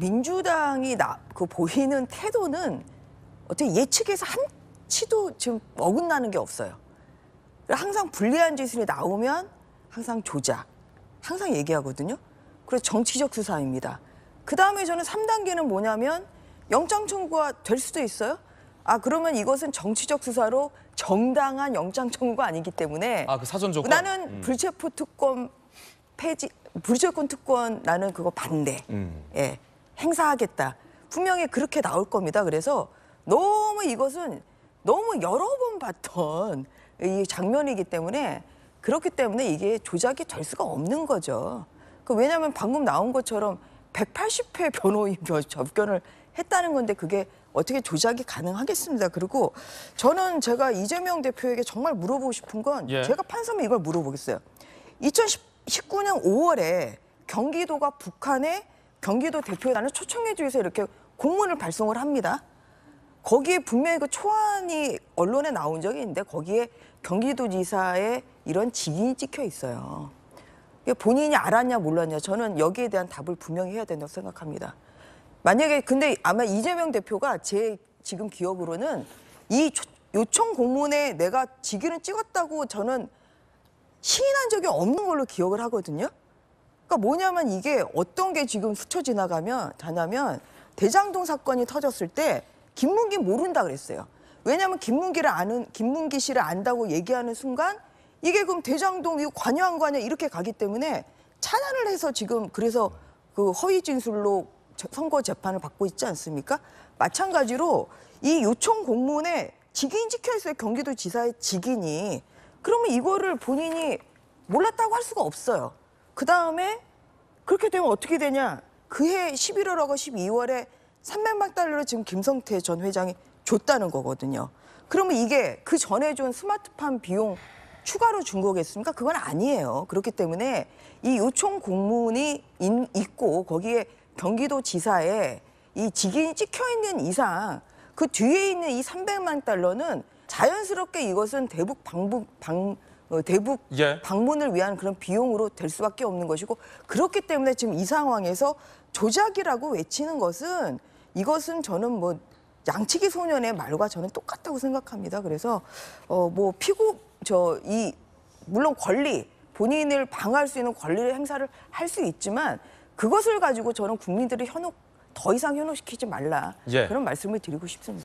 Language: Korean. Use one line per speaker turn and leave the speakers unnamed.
민주당이 나, 그 보이는 태도는 어떻게 예측에서 한 치도 지금 어긋나는 게 없어요. 항상 불리한 짓이 나오면 항상 조작, 항상 얘기하거든요. 그래서 정치적 수사입니다. 그 다음에 저는 3단계는 뭐냐면 영장 청구가 될 수도 있어요. 아 그러면 이것은 정치적 수사로 정당한 영장 청구가 아니기 때문에
아 그 사전 조건.
나는 불체포 특권 폐지 불체권 특권 나는 그거 반대.
음.
예. 행사하겠다. 분명히 그렇게 나올 겁니다. 그래서 너무 이것은 너무 여러 번 봤던 이 장면이기 때문에 그렇기 때문에 이게 조작이 될 수가 없는 거죠. 그 왜냐하면 방금 나온 것처럼 180회 변호인 접견을 했다는 건데 그게 어떻게 조작이 가능하겠습니다. 그리고 저는 제가 이재명 대표에게 정말 물어보고 싶은 건
예.
제가 판사면 이걸 물어보겠어요. 2019년 5월에 경기도가 북한에 경기도 대표단을 초청해 주해서 이렇게 공문을 발송을 합니다. 거기에 분명히 그 초안이 언론에 나온 적이 있는데 거기에 경기도지사의 이런 직인이 찍혀 있어요. 본인이 알았냐 몰랐냐 저는 여기에 대한 답을 분명히 해야 된다고 생각합니다. 만약에 근데 아마 이재명 대표가 제 지금 기억으로는 이 초- 요청 공문에 내가 직인을 찍었다고 저는 시인한 적이 없는 걸로 기억을 하거든요. 그러니까 뭐냐면 이게 어떤 게 지금 스쳐 지나가면 자냐면 대장동 사건이 터졌을 때 김문기 모른다 그랬어요. 왜냐하면 김문기를 아는 김문기 씨를 안다고 얘기하는 순간 이게 그럼 대장동 이거 관여한 거 아니야 이렇게 가기 때문에 차단을 해서 지금 그래서 그 허위 진술로 저- 선거 재판을 받고 있지 않습니까? 마찬가지로 이 요청 공문에 직인이 찍혀 있어요. 경기도 지사의 직인이. 그러면 이거를 본인이 몰랐다고 할 수가 없어요. 그 다음에 그렇게 되면 어떻게 되냐? 그해 11월하고 12월에 300만 달러를 지금 김성태 전 회장이 줬다는 거거든요. 그러면 이게 그 전에 준 스마트팜 비용 추가로 준 거겠습니까? 그건 아니에요. 그렇기 때문에 이 요청 공문이 인- 있고 거기에 경기도 지사에 이 직인이 찍혀 있는 이상 그 뒤에 있는 이 300만 달러는 자연스럽게 이것은 대북 방북 방 어, 대북
예.
방문을 위한 그런 비용으로 될 수밖에 없는 것이고 그렇기 때문에 지금 이 상황에서 조작이라고 외치는 것은 이것은 저는 뭐 양치기 소년의 말과 저는 똑같다고 생각합니다. 그래서 어뭐 피고 저 이 물론 권리 본인을 방어할 수 있는 권리를 행사를 할 수 있지만 그것을 가지고 저는 국민들을 현혹 더 이상 현혹시키지 말라
예.
그런 말씀을 드리고 싶습니다.